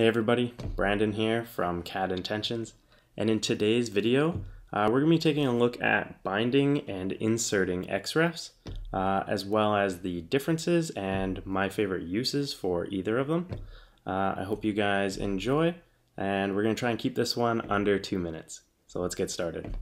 Hey everybody, Brandon here from CAD Intentions, and in today's video, uh, we're going to be taking a look at binding and inserting XREFs, uh, as well as the differences and my favorite uses for either of them. Uh, I hope you guys enjoy, and we're going to try and keep this one under two minutes. So let's get started.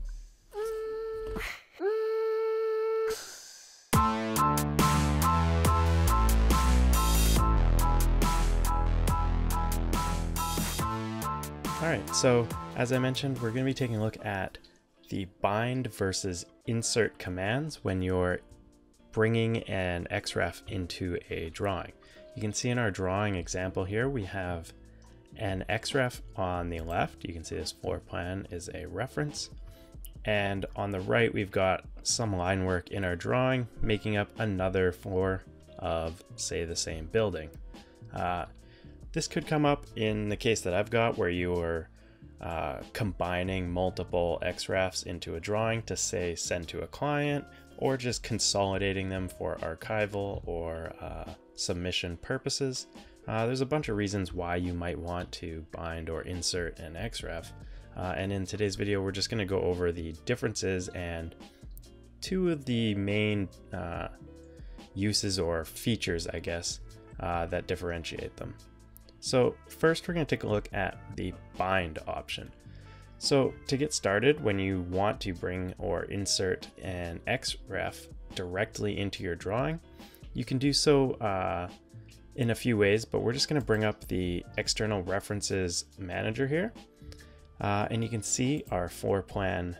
Alright, so as I mentioned, we're going to be taking a look at the bind versus insert commands when you're bringing an XREF into a drawing. You can see in our drawing example here, we have an XREF on the left. You can see this floor plan is a reference. And on the right, we've got some line work in our drawing, making up another floor of, say, the same building. Uh, this could come up in the case that I've got where you are uh, combining multiple XREFs into a drawing to say send to a client or just consolidating them for archival or uh, submission purposes. Uh, there's a bunch of reasons why you might want to bind or insert an XREF. Uh, and in today's video, we're just going to go over the differences and two of the main uh, uses or features, I guess, uh, that differentiate them. So first we're going to take a look at the bind option. So to get started, when you want to bring or insert an XREF directly into your drawing, you can do so uh, in a few ways, but we're just going to bring up the external references manager here. Uh, and you can see our floor plan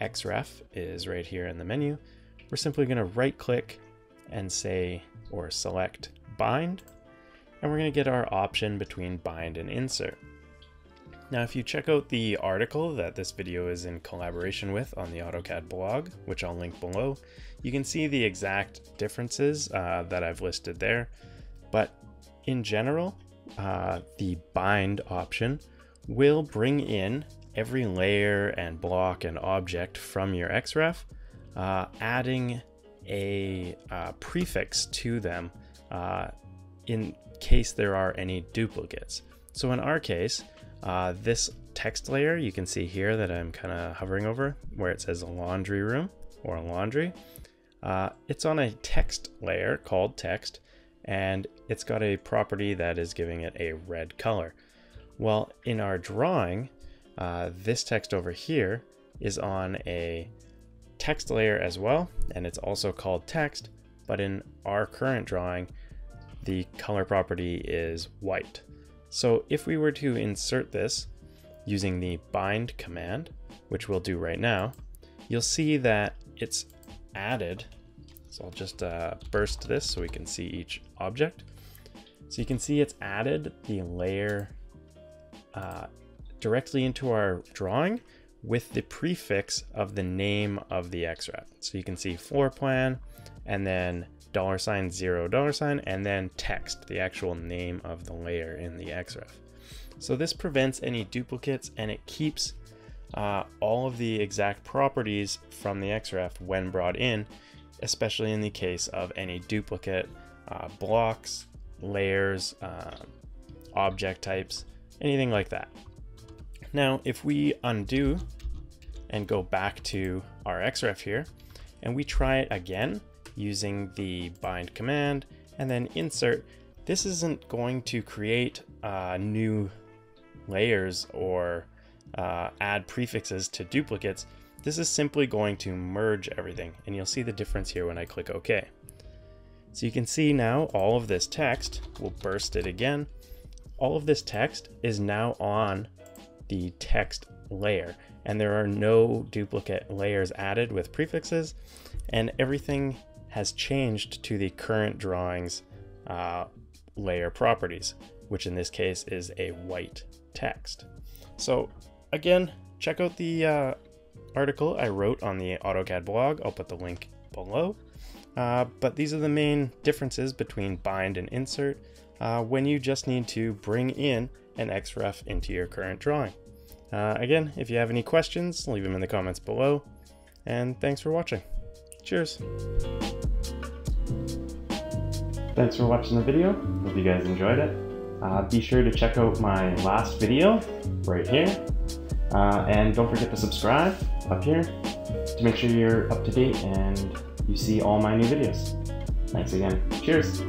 XREF is right here in the menu. We're simply going to right click and say or select bind and we're going to get our option between bind and insert. Now, if you check out the article that this video is in collaboration with on the AutoCAD blog, which I'll link below, you can see the exact differences uh, that I've listed there. But in general, uh, the bind option will bring in every layer and block and object from your XREF, uh, adding a uh, prefix to them uh, in case there are any duplicates. So in our case, uh, this text layer you can see here that I'm kind of hovering over where it says laundry room or laundry. Uh, it's on a text layer called text and it's got a property that is giving it a red color. Well, in our drawing, uh, this text over here is on a text layer as well, and it's also called text, but in our current drawing, the color property is white. So if we were to insert this using the bind command, which we'll do right now, you'll see that it's added. So I'll just uh, burst this so we can see each object. So you can see it's added the layer uh, directly into our drawing with the prefix of the name of the XREF. So you can see floor plan and then dollar sign zero dollar sign and then text, the actual name of the layer in the XREF. So this prevents any duplicates and it keeps uh, all of the exact properties from the XREF when brought in, especially in the case of any duplicate uh, blocks, layers, uh, object types, anything like that. Now, if we undo and go back to our XREF here, and we try it again, using the bind command and then insert. This isn't going to create uh, new layers or uh, add prefixes to duplicates. This is simply going to merge everything and you'll see the difference here when I click OK. So you can see now all of this text, we'll burst it again. All of this text is now on the text layer and there are no duplicate layers added with prefixes and everything has changed to the current drawing's uh, layer properties, which in this case is a white text. So again, check out the uh, article I wrote on the AutoCAD blog. I'll put the link below. Uh, but these are the main differences between bind and insert uh, when you just need to bring in an XREF into your current drawing. Uh, again, if you have any questions, leave them in the comments below. And thanks for watching. Cheers. Thanks for watching the video. Hope you guys enjoyed it. uh, be sure to check out my last video right here. Uh, and don't forget to subscribe up here to make sure you're up to date and you see all my new videos. Thanks again. Cheers.